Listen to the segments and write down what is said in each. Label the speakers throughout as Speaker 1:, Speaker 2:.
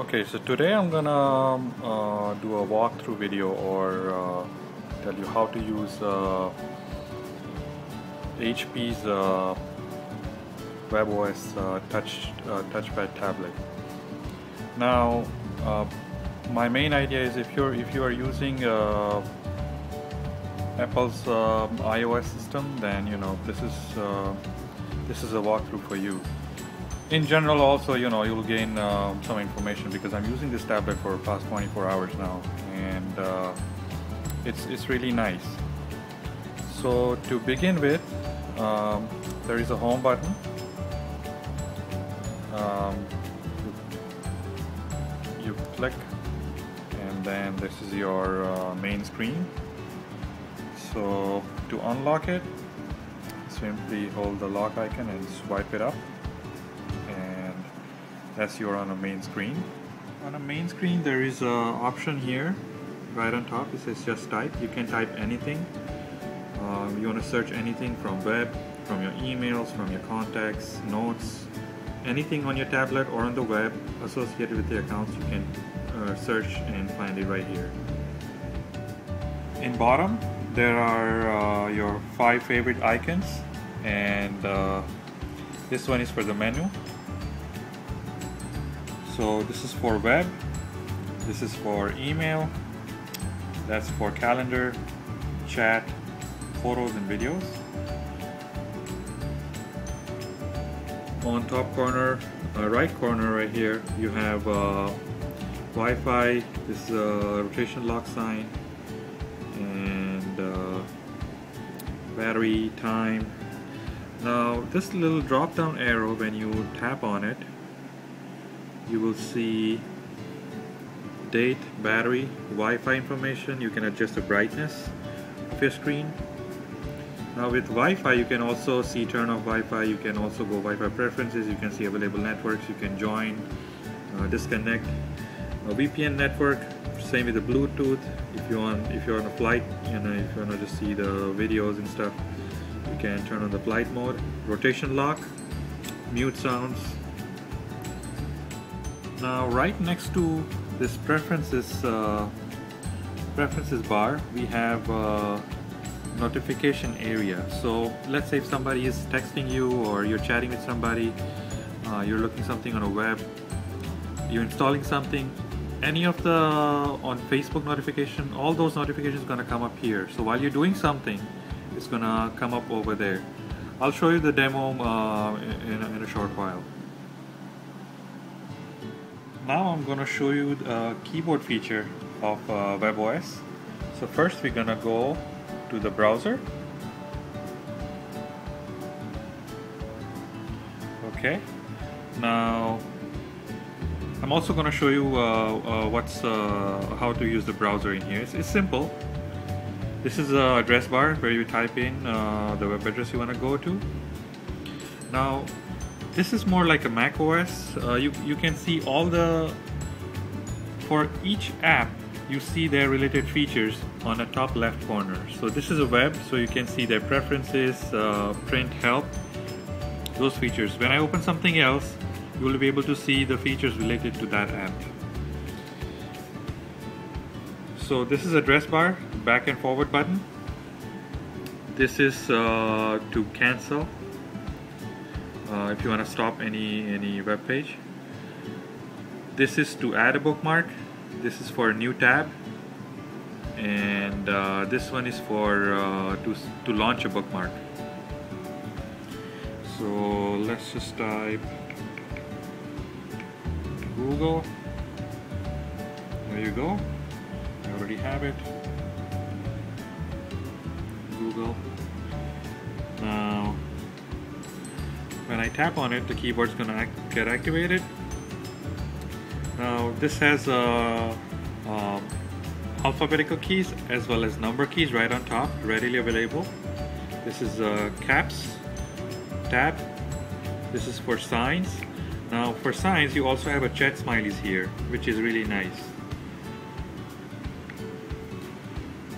Speaker 1: Okay, so today I'm gonna uh, do a walkthrough video or uh, tell you how to use uh, HP's uh, WebOS uh, touch uh, touchpad tablet. Now, my main idea is if you're if you are using Apple's um, iOS system, then you know this is this is a walkthrough for you in general also you know you'll gain uh, some information because I'm using this tablet for past 24 hours now and uh, it's it's really nice. So to begin with um, there is a home button. Um, you, you, click and then this is your uh, main screen. So to unlock it simply hold the lock icon and swipe it up as you're on a main screen. On a main screen there is an option here right on top. It says just type. You can type anything. Um, you want to search anything from web from your emails from your contacts notes anything on your tablet or on the web associated with the accounts you can uh, search and find it right here. In bottom there are uh, your five favorite icons and uh, this one is for the menu so this is for web this is for email that's for calendar chat photos and videos. On top corner uh, right corner right here you have uh, Wi-Fi this is a rotation lock sign and uh, battery time. Now this little drop down arrow when you tap on it you will see date, battery, Wi-Fi information. You can adjust the brightness of your screen. Now with Wi-Fi you can also see turn off Wi-Fi, you can also go Wi-Fi preferences, you can see available networks, you can join, uh, disconnect. A VPN network, same with the Bluetooth. If you want, if you're on a flight, you know, if you want to just see the videos and stuff, you can turn on the flight mode. Rotation lock, mute sounds, now right next to this preferences uh, preferences bar we have a notification area. So let's say if somebody is texting you or you're chatting with somebody uh, you're looking something on a web you're installing something any of the on Facebook notification all those notifications gonna come up here. So while you're doing something it's gonna come up over there. I'll show you the demo uh, in, in a short while now I'm gonna show you the keyboard feature of uh, WebOS. So first we're gonna go to the browser. Okay. Now I'm also gonna show you uh, uh, what's uh, how to use the browser in here. It's, it's simple. This is a address bar where you type in uh, the web address you want to go to. Now this is more like a Mac OS. Uh, you, you can see all the, for each app, you see their related features on the top left corner. So this is a web, so you can see their preferences, uh, print, help, those features. When I open something else, you will be able to see the features related to that app. So this is address bar, back and forward button. This is uh, to cancel uh, if you want to stop any any web page. This is to add a bookmark. This is for a new tab. And uh, this one is for uh, to, to launch a bookmark. So let's just type Google. There you go. I already have it. Google when I tap on it the keyboard's gonna act get activated. Now this has uh, um, alphabetical keys as well as number keys right on top readily available. This is uh, caps tab this is for signs. Now for signs you also have a chat smileys here which is really nice.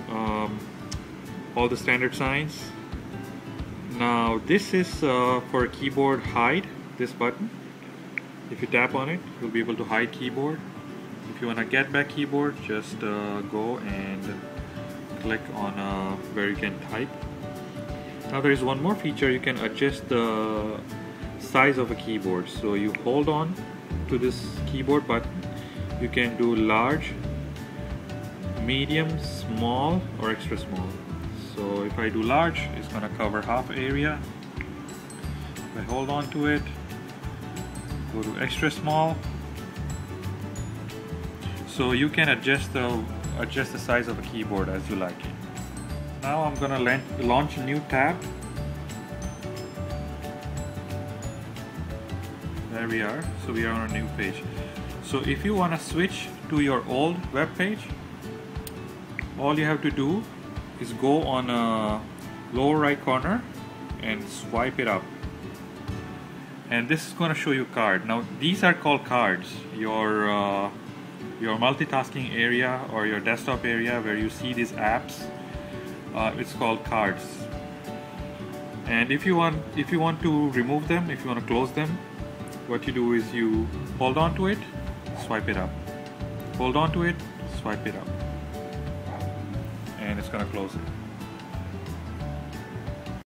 Speaker 1: Um, all the standard signs now this is uh, for keyboard hide, this button. if you tap on it you'll be able to hide keyboard. If you want to get back keyboard just uh, go and click on uh, where you can type. Now there is one more feature. You can adjust the size of a keyboard. So you hold on to this keyboard button. You can do large medium small or extra small so if I do large it's gonna cover half area. If I hold on to it go to extra small. So you can adjust the adjust the size of a keyboard as you like. Now I'm gonna launch a new tab. There we are. So we are on a new page. So if you want to switch to your old web page all you have to do is go on a lower right corner and swipe it up. And this is going to show you card. Now these are called cards. Your uh, your multitasking area or your desktop area where you see these apps uh, it's called cards. And if you want if you want to remove them if you want to close them what you do is you hold on to it swipe it up. Hold on to it swipe it up it's gonna close it